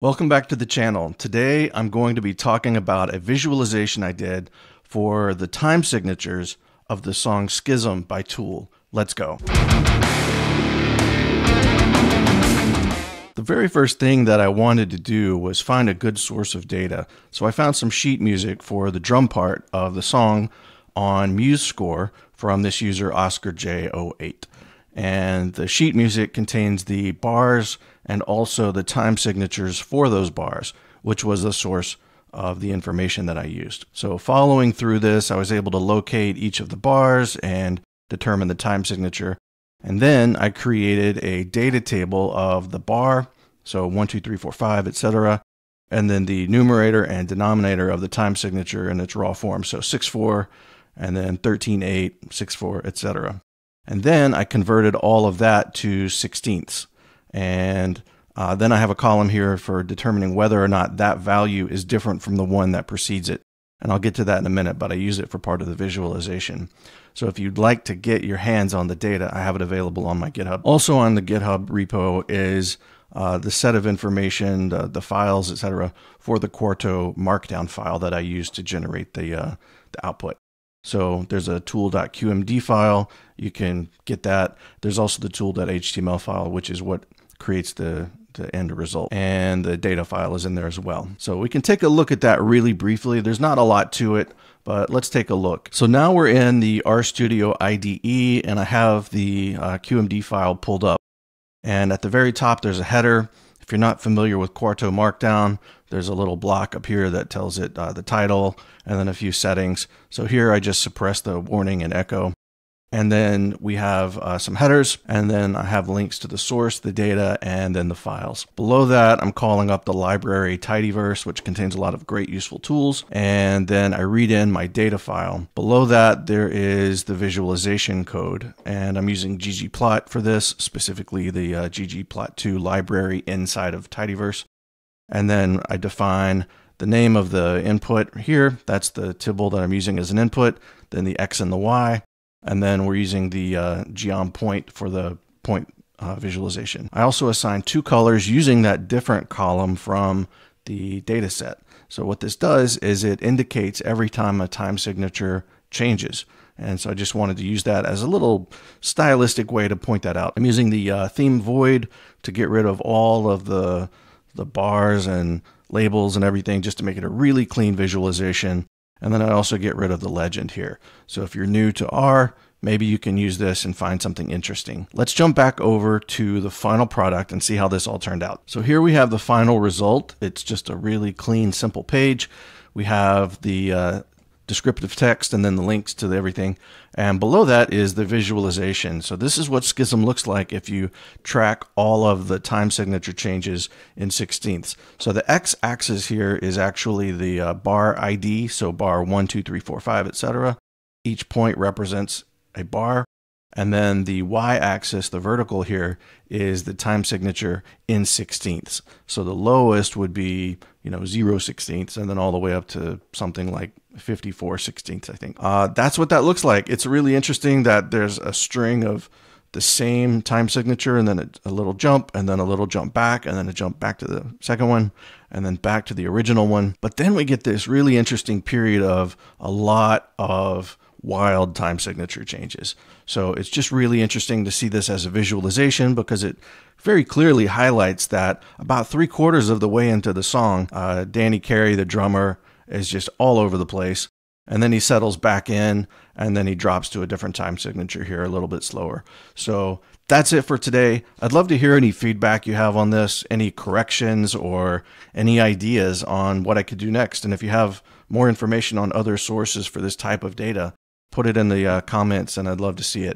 Welcome back to the channel. Today I'm going to be talking about a visualization I did for the time signatures of the song Schism by Tool. Let's go. The very first thing that I wanted to do was find a good source of data. So I found some sheet music for the drum part of the song on MuseScore from this user Oscar J08. And the sheet music contains the bars and also the time signatures for those bars, which was the source of the information that I used. So following through this, I was able to locate each of the bars and determine the time signature. And then I created a data table of the bar, so 1, 2, 3, 4, 5, etc. And then the numerator and denominator of the time signature in its raw form, so 6, 4, and then 13, 8, 6, 4, etc. And then I converted all of that to sixteenths. And uh, then I have a column here for determining whether or not that value is different from the one that precedes it. And I'll get to that in a minute, but I use it for part of the visualization. So if you'd like to get your hands on the data, I have it available on my GitHub. Also on the GitHub repo is uh, the set of information, the, the files, etc., for the Quarto Markdown file that I use to generate the, uh, the output. So there's a tool.qmd file. You can get that. There's also the tool.html file, which is what creates the, the end result. And the data file is in there as well. So we can take a look at that really briefly. There's not a lot to it, but let's take a look. So now we're in the RStudio IDE and I have the uh, QMD file pulled up. And at the very top, there's a header. If you're not familiar with Quarto Markdown, there's a little block up here that tells it uh, the title and then a few settings. So here I just suppress the warning and echo. And then we have uh, some headers, and then I have links to the source, the data, and then the files. Below that, I'm calling up the library tidyverse, which contains a lot of great useful tools. And then I read in my data file. Below that, there is the visualization code, and I'm using ggplot for this, specifically the uh, ggplot2 library inside of tidyverse. And then I define the name of the input here. That's the tibble that I'm using as an input, then the X and the Y. And then we're using the uh, geom point for the point uh, visualization. I also assign two colors using that different column from the data set. So what this does is it indicates every time a time signature changes. And so I just wanted to use that as a little stylistic way to point that out. I'm using the uh, theme void to get rid of all of the the bars and labels and everything just to make it a really clean visualization. And then I also get rid of the legend here. So if you're new to R, maybe you can use this and find something interesting. Let's jump back over to the final product and see how this all turned out. So here we have the final result. It's just a really clean, simple page. We have the uh, descriptive text and then the links to everything. And below that is the visualization. So this is what Schism looks like if you track all of the time signature changes in sixteenths. So the x-axis here is actually the uh, bar ID, so bar 1, 2, 3, 4, 5, etc. Each point represents a bar. And then the y-axis, the vertical here, is the time signature in sixteenths. So the lowest would be, you know, 0 sixteenths, and then all the way up to something like 54 sixteenths, I think. Uh, that's what that looks like. It's really interesting that there's a string of the same time signature and then a, a, little jump and then a little jump back and then a jump back to the second one and then back to the original one. But then we get this really interesting period of a lot of wild time signature changes. So it's just really interesting to see this as a visualization because it very clearly highlights that about three quarters of the way into the song, uh, Danny Carey, the drummer, is just all over the place. And then he settles back in and then he drops to a different time signature here a little bit slower. So that's it for today. I'd love to hear any feedback you have on this, any corrections or any ideas on what I could do next. And if you have more information on other sources for this type of data, put it in the uh, comments and I'd love to see it.